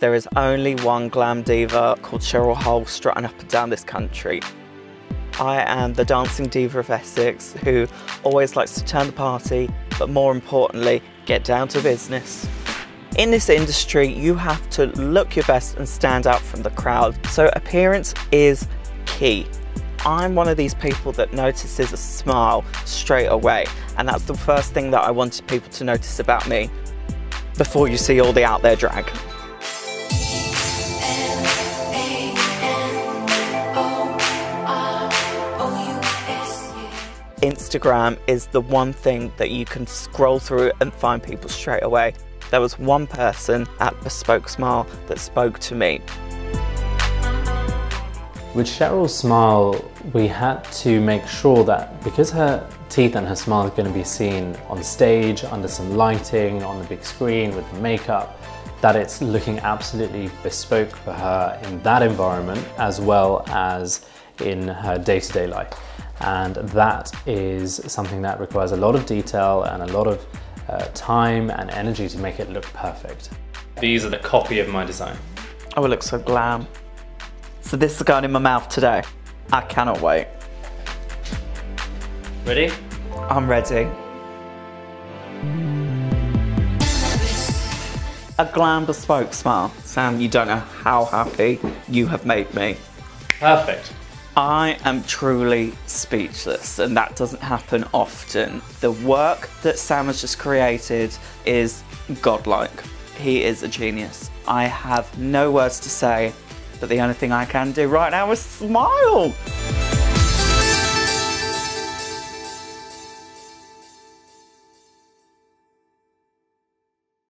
There is only one glam diva called Cheryl Hole strutting up and down this country. I am the dancing diva of Essex who always likes to turn the party, but more importantly, get down to business. In this industry, you have to look your best and stand out from the crowd, so appearance is key. I'm one of these people that notices a smile straight away, and that's the first thing that I wanted people to notice about me before you see all the out there drag. Instagram is the one thing that you can scroll through and find people straight away. There was one person at Bespoke Smile that spoke to me. With Cheryl's smile, we had to make sure that because her teeth and her smile is going to be seen on stage, under some lighting, on the big screen with the makeup, that it's looking absolutely bespoke for her in that environment as well as in her day-to-day -day life. And that is something that requires a lot of detail and a lot of uh, time and energy to make it look perfect. These are the copy of my design. Oh, it looks so glam. So this is going in my mouth today. I cannot wait. Ready? I'm ready. A glam bespoke smile. Sam, you don't know how happy you have made me. Perfect. I am truly speechless, and that doesn't happen often. The work that Sam has just created is godlike. He is a genius. I have no words to say, but the only thing I can do right now is smile.